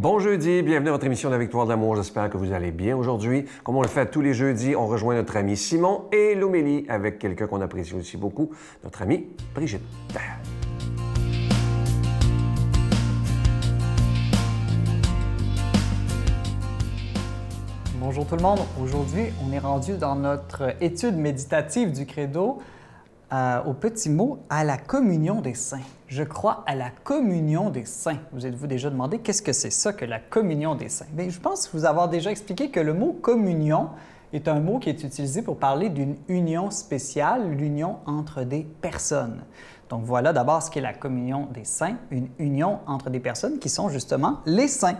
Bon jeudi, bienvenue à votre émission de la Victoire de l'amour. J'espère que vous allez bien aujourd'hui. Comme on le fait tous les jeudis, on rejoint notre ami Simon et l'Omélie avec quelqu'un qu'on apprécie aussi beaucoup, notre amie Brigitte. Bonjour tout le monde. Aujourd'hui, on est rendu dans notre étude méditative du credo euh, au petit mot à la communion des saints. Je crois à la communion des saints. Vous êtes-vous déjà demandé qu'est-ce que c'est ça que la communion des saints? Bien, je pense vous avoir déjà expliqué que le mot communion est un mot qui est utilisé pour parler d'une union spéciale, l'union entre des personnes. Donc voilà d'abord ce qu'est la communion des saints, une union entre des personnes qui sont justement les saints.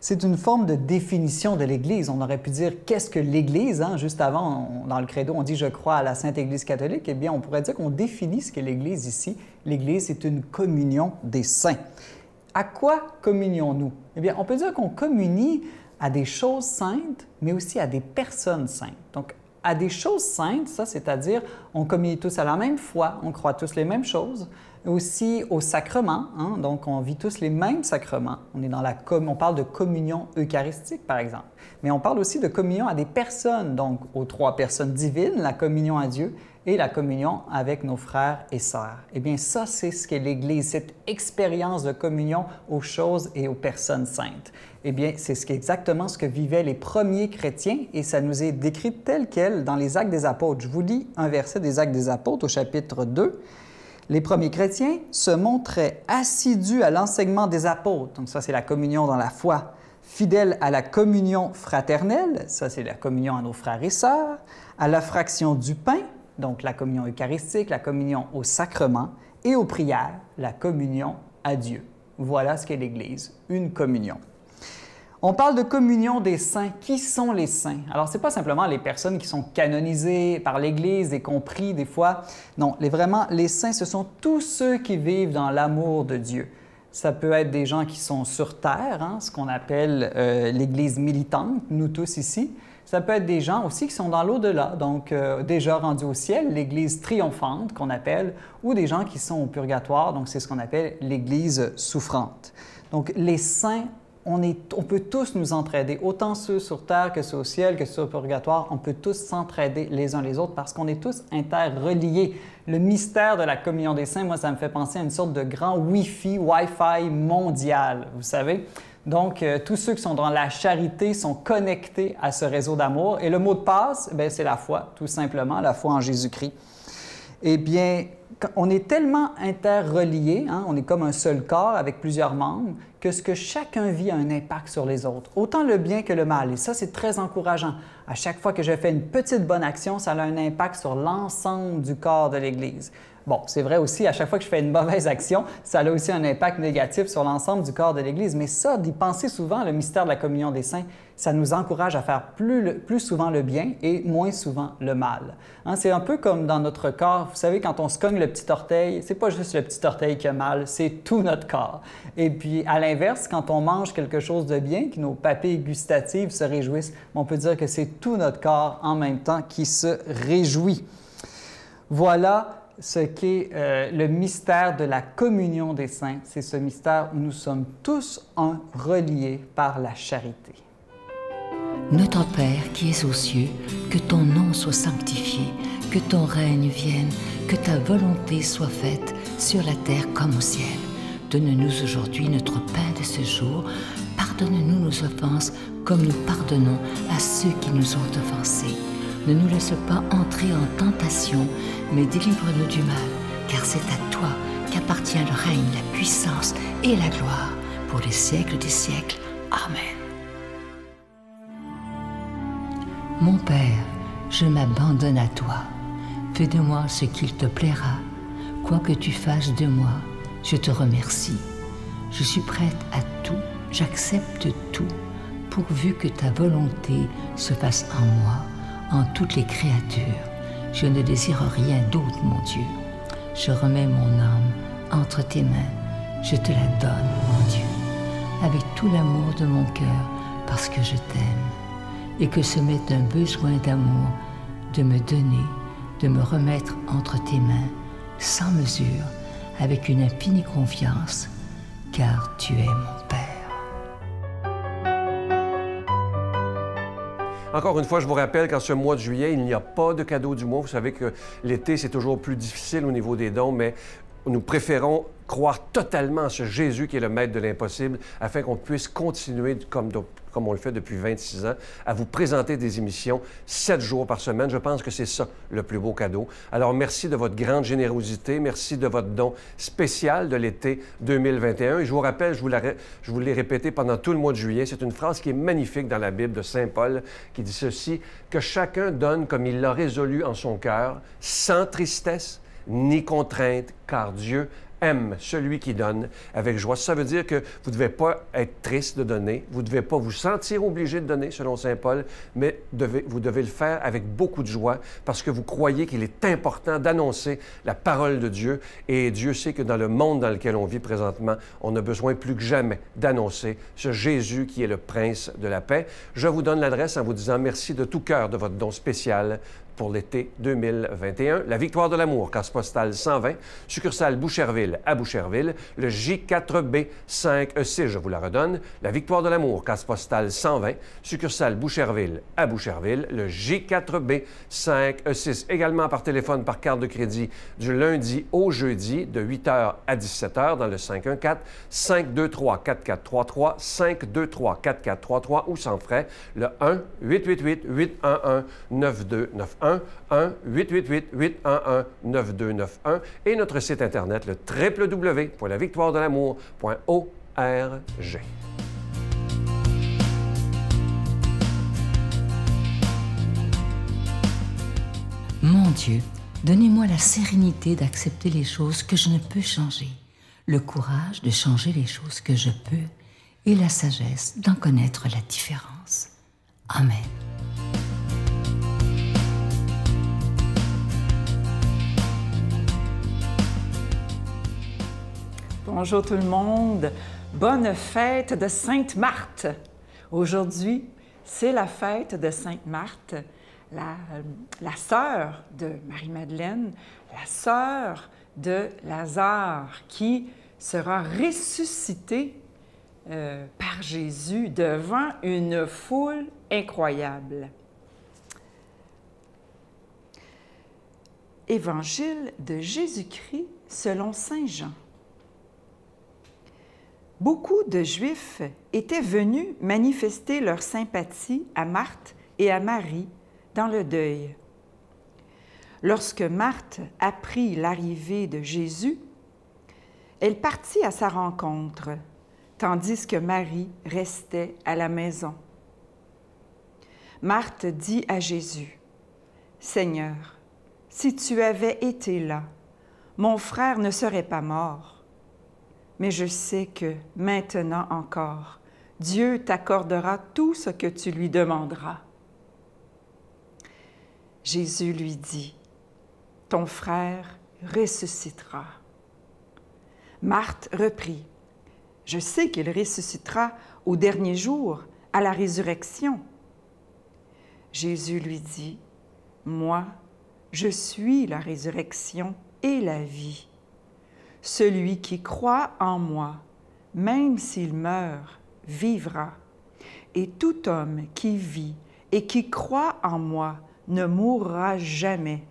C'est une forme de définition de l'Église. On aurait pu dire qu'est-ce que l'Église. Hein? Juste avant, dans le credo, on dit je crois à la Sainte Église catholique. Eh bien, on pourrait dire qu'on définit ce qu'est l'Église ici. L'Église est une communion des saints. À quoi communions-nous? Eh bien, on peut dire qu'on communie à des choses saintes, mais aussi à des personnes saintes. À des choses saintes, ça, c'est-à-dire on communie tous à la même foi, on croit tous les mêmes choses, aussi aux sacrements, hein, donc on vit tous les mêmes sacrements. On est dans la on parle de communion eucharistique par exemple, mais on parle aussi de communion à des personnes, donc aux trois personnes divines, la communion à Dieu et la communion avec nos frères et sœurs. Eh bien, ça, c'est ce qu'est l'Église, cette expérience de communion aux choses et aux personnes saintes. Eh bien, c'est ce exactement ce que vivaient les premiers chrétiens et ça nous est décrit tel quel dans les Actes des Apôtres. Je vous lis un verset des Actes des Apôtres au chapitre 2. Les premiers chrétiens se montraient assidus à l'enseignement des apôtres, donc ça c'est la communion dans la foi, fidèles à la communion fraternelle, ça c'est la communion à nos frères et sœurs, à la fraction du pain, donc la communion eucharistique, la communion au sacrement, et aux prières, la communion à Dieu. Voilà ce qu'est l'Église, une communion. On parle de communion des saints. Qui sont les saints? Alors, ce n'est pas simplement les personnes qui sont canonisées par l'Église et compris des fois. Non, vraiment, les saints, ce sont tous ceux qui vivent dans l'amour de Dieu. Ça peut être des gens qui sont sur terre, hein, ce qu'on appelle euh, l'Église militante, nous tous ici. Ça peut être des gens aussi qui sont dans l'au-delà, donc euh, déjà rendus au ciel, l'Église triomphante qu'on appelle, ou des gens qui sont au purgatoire, donc c'est ce qu'on appelle l'Église souffrante. Donc les saints on, peut tous nous entraider, autant ceux sur terre que ceux au ciel, que ceux au purgatoire, on peut tous s'entraider les uns les autres parce qu'on est tous interreliés. Le mystère de la communion des saints, moi, ça me fait penser à une sorte de grand Wi-Fi, Wi-Fi mondial, vous savez? Donc, euh, tous ceux qui sont dans la charité sont connectés à ce réseau d'amour. Et le mot de passe, ben, c'est la foi, tout simplement, la foi en Jésus-Christ. Eh bien, on est tellement interreliés, hein, on est comme un seul corps avec plusieurs membres, que ce que chacun vit a un impact sur les autres, autant le bien que le mal. Et ça, c'est très encourageant. À chaque fois que je fais une petite bonne action, ça a un impact sur l'ensemble du corps de l'Église. Bon, c'est vrai aussi, à chaque fois que je fais une mauvaise action, ça a aussi un impact négatif sur l'ensemble du corps de l'Église. Mais ça, d'y penser souvent, le mystère de la communion des saints, ça nous encourage à faire plus, plus souvent le bien et moins souvent le mal. Hein, c'est un peu comme dans notre corps. Vous savez, quand on se cogne le petit orteil, c'est pas juste le petit orteil qui a mal, c'est tout notre corps. Et puis, à l'inverse, quand on mange quelque chose de bien, que nos papilles gustatives se réjouissent, on peut dire que c'est tout notre corps en même temps qui se réjouit. Voilà ce qu'est euh, le mystère de la communion des saints. C'est ce mystère où nous sommes tous reliés par la charité. Notre Père qui es aux cieux, que ton nom soit sanctifié, que ton règne vienne, que ta volonté soit faite sur la terre comme au ciel. Donne-nous aujourd'hui notre pain de ce jour. Pardonne-nous nos offenses comme nous pardonnons à ceux qui nous ont offensés ne nous laisse pas entrer en tentation, mais délivre-nous du mal, car c'est à toi qu'appartient le règne, la puissance et la gloire pour les siècles des siècles. Amen. Mon Père, je m'abandonne à toi. Fais de moi ce qu'il te plaira. Quoi que tu fasses de moi, je te remercie. Je suis prête à tout, j'accepte tout, pourvu que ta volonté se fasse en moi en toutes les créatures. Je ne désire rien d'autre, mon Dieu. Je remets mon âme entre tes mains. Je te la donne, mon Dieu, avec tout l'amour de mon cœur, parce que je t'aime, et que ce m'est un besoin d'amour de me donner, de me remettre entre tes mains, sans mesure, avec une infinie confiance, car tu es mon Père. Encore une fois, je vous rappelle qu'en ce mois de juillet, il n'y a pas de cadeau du mois. Vous savez que l'été, c'est toujours plus difficile au niveau des dons, mais nous préférons croire totalement à ce Jésus qui est le maître de l'impossible afin qu'on puisse continuer comme, on le fait depuis 26 ans à vous présenter des émissions sept jours par semaine. Je pense que c'est ça le plus beau cadeau. Alors merci de votre grande générosité, merci de votre don spécial de l'été 2021. Et je vous rappelle, je vous, je vous l'ai répété pendant tout le mois de juillet, c'est une phrase qui est magnifique dans la Bible de Saint Paul qui dit ceci, que chacun donne comme il l'a résolu en son cœur, sans tristesse ni contrainte, car Dieu aime celui qui donne avec joie. Ça veut dire que vous ne devez pas être triste de donner, vous ne devez pas vous sentir obligé de donner, selon Saint Paul, mais vous devez le faire avec beaucoup de joie parce que vous croyez qu'il est important d'annoncer la parole de Dieu. Et Dieu sait que dans le monde dans lequel on vit présentement, on a besoin plus que jamais d'annoncer ce Jésus qui est le prince de la paix. Je vous donne l'adresse en vous disant merci de tout cœur de votre don spécial pour l'été 2021. La Victoire de l'amour, casse postale 120, succursale Boucherville à Boucherville, le J4B 5E6, je vous la redonne. La Victoire de l'amour, casse postale 120, succursale Boucherville à Boucherville, le J4B 5E6. Également par téléphone, par carte de crédit, du lundi au jeudi, de 8h à 17h dans le 514 523 4433 523 4433 ou sans frais, le 1 888 811 9291 1-888-811-9291 et notre site Internet, le www.lavictoiredelamour.org. Mon Dieu, donnez-moi la sérénité d'accepter les choses que je ne peux changer, le courage de changer les choses que je peux et la sagesse d'en connaître la différence. Amen. Bonjour tout le monde. Bonne fête de Sainte Marthe. Aujourd'hui, c'est la fête de Sainte Marthe, la, sœur de Marie-Madeleine, la sœur de Lazare, qui sera ressuscitée euh, par Jésus devant une foule incroyable. Évangile de Jésus-Christ selon Saint Jean. Beaucoup de Juifs étaient venus manifester leur sympathie à Marthe et à Marie dans le deuil. Lorsque Marthe apprit l'arrivée de Jésus, elle partit à sa rencontre, tandis que Marie restait à la maison. Marthe dit à Jésus, Seigneur, si tu avais été là, mon frère ne serait pas mort mais je sais que maintenant encore, Dieu t'accordera tout ce que tu lui demanderas. Jésus lui dit, Ton frère ressuscitera. Marthe reprit, Je sais qu'il ressuscitera au dernier jour, à la résurrection. Jésus lui dit, Moi, je suis la résurrection et la vie. Celui qui croit en moi, même s'il meurt, vivra. Et tout homme qui vit et qui croit en moi ne mourra jamais.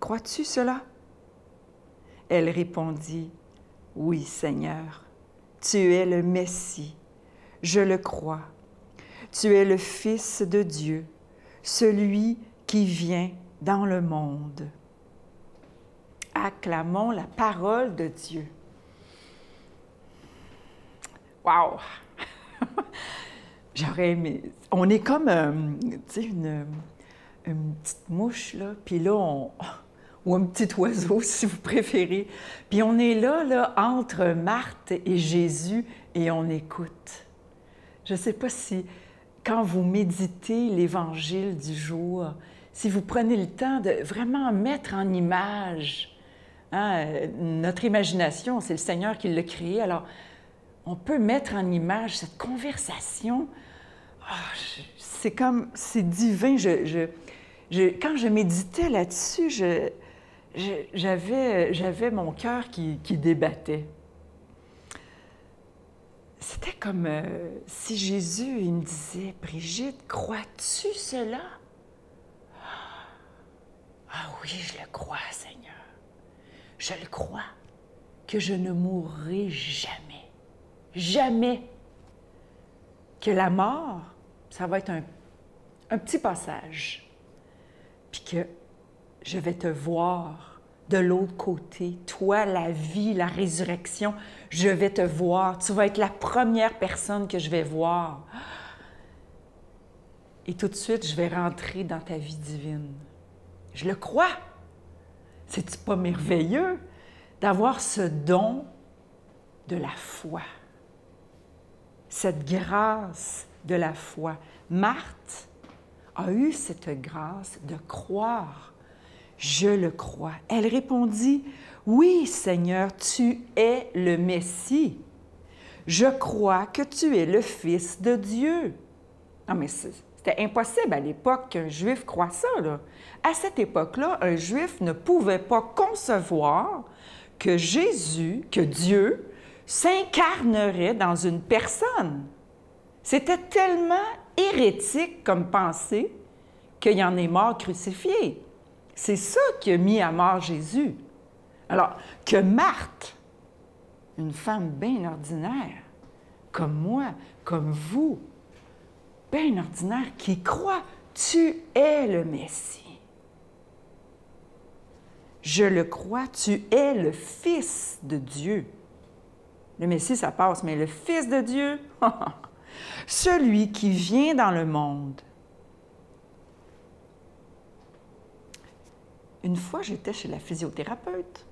Crois-tu cela? Elle répondit, Oui Seigneur, tu es le Messie, je le crois. Tu es le Fils de Dieu, celui qui vient dans le monde acclamons la parole de Dieu. Wow! J'aurais aimé. On est comme, euh, une, une, petite mouche, là, puis là, on, ou un petit oiseau, si vous préférez. Puis on est là, là, entre Marthe et Jésus, et on écoute. Je ne sais pas si, quand vous méditez l'Évangile du jour, si vous prenez le temps de vraiment mettre en image Hein, notre imagination, c'est le Seigneur qui l'a créé. Alors, on peut mettre en image cette conversation. Ah, c'est comme, c'est divin. Quand je méditais là-dessus, j'avais, mon cœur qui, débattait. C'était comme euh, si Jésus me disait, Brigitte, crois-tu cela? Ah oui, je le crois, Seigneur. Je le crois que je ne mourrai jamais. Jamais. Que la mort, ça va être un, petit passage. Puis que je vais te voir de l'autre côté. Toi, la vie, la résurrection, je vais te voir. Tu vas être la première personne que je vais voir. Et tout de suite, je vais rentrer dans ta vie divine. Je le crois. C'est-tu pas merveilleux d'avoir ce don de la foi? Cette grâce de la foi. Marthe a eu cette grâce de croire. Je le crois. Elle répondit, Oui, Seigneur, tu es le Messie. Je crois que tu es le Fils de Dieu. Non, mais c'est- c'était impossible à l'époque qu'un Juif croie ça. À cette époque-là, un Juif ne pouvait pas concevoir que Jésus, que Dieu, s'incarnerait dans une personne. C'était tellement hérétique comme pensée qu'il y en est mort crucifié. C'est ça qui a mis à mort Jésus. Alors, que Marthe, une femme bien ordinaire, comme moi, comme vous, bien ordinaire, qui croit, tu es le Messie. Je le crois, tu es le Fils de Dieu. Le Messie, ça passe, mais le Fils de Dieu, celui qui vient dans le monde. Une fois, j'étais chez la physiothérapeute,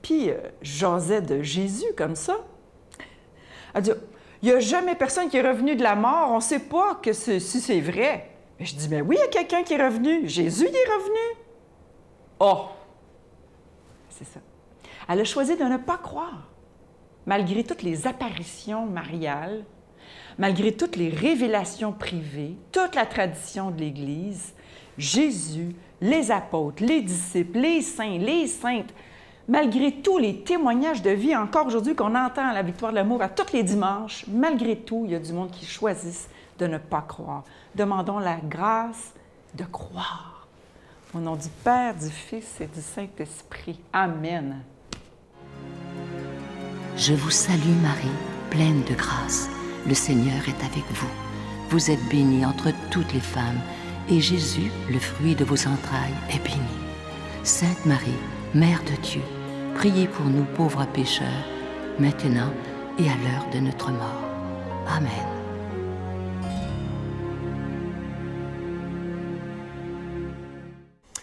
puis euh, j'osais de Jésus comme ça. Elle dit, il n'y a jamais personne qui est revenu de la mort, on ne sait pas que si c'est vrai. Mais je dis, mais oui, il y a quelqu'un qui est revenu. Jésus est revenu. Oh! C'est ça. Elle a choisi de ne pas croire, malgré toutes les apparitions mariales, malgré toutes les révélations privées, toute la tradition de l'Église, Jésus, les apôtres, les disciples, les saints, les saintes, malgré tous les témoignages de vie encore aujourd'hui qu'on entend à la victoire de l'amour à tous les dimanches, malgré tout, il y a du monde qui choisissent de ne pas croire. Demandons la grâce de croire. Au nom du Père, du Fils et du Saint-Esprit. Amen. Je vous salue Marie, pleine de grâce. Le Seigneur est avec vous. Vous êtes bénie entre toutes les femmes, et Jésus, le fruit de vos entrailles, est béni. Sainte Marie, Mère de Dieu, priez pour nous pauvres pécheurs, maintenant et à l'heure de notre mort. Amen.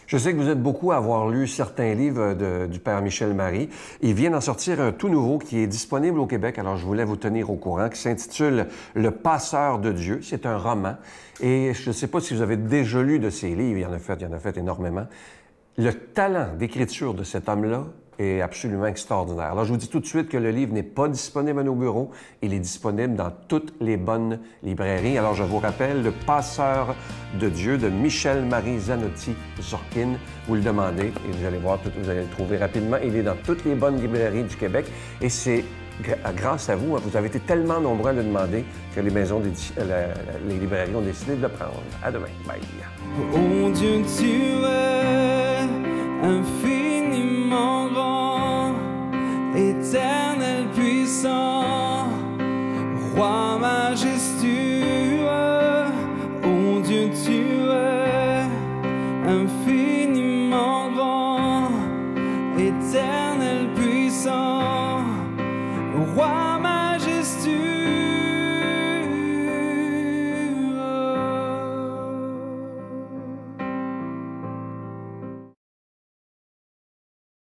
Je sais que vous êtes beaucoup à avoir lu certains livres de- du Père Michel Marie. Il vient d'en sortir un tout nouveau qui est disponible au Québec, alors je voulais vous tenir au courant, qui s'intitule Le Passeur de Dieu. C'est un roman. Et je ne sais pas si vous avez déjà lu de ses livres, il y en a fait, il y en a fait énormément. Le talent d'écriture de cet homme-là est absolument extraordinaire. Alors, je vous dis tout de suite que le livre n'est pas disponible à nos bureaux. Il est disponible dans toutes les bonnes librairies. Alors, je vous rappelle, Le Passeur de Dieu de Michel-Marie Zanotti Zorkin. Vous le demandez et vous allez voir, vous allez le trouver rapidement. Il est dans toutes les bonnes librairies du Québec et c'est gra- grâce à vous. hein, Vous avez été tellement nombreux à le demander que les maisons, euh, les librairies ont décidé de le prendre. À demain. Bye. Oh infiniment grand, éternel puissant,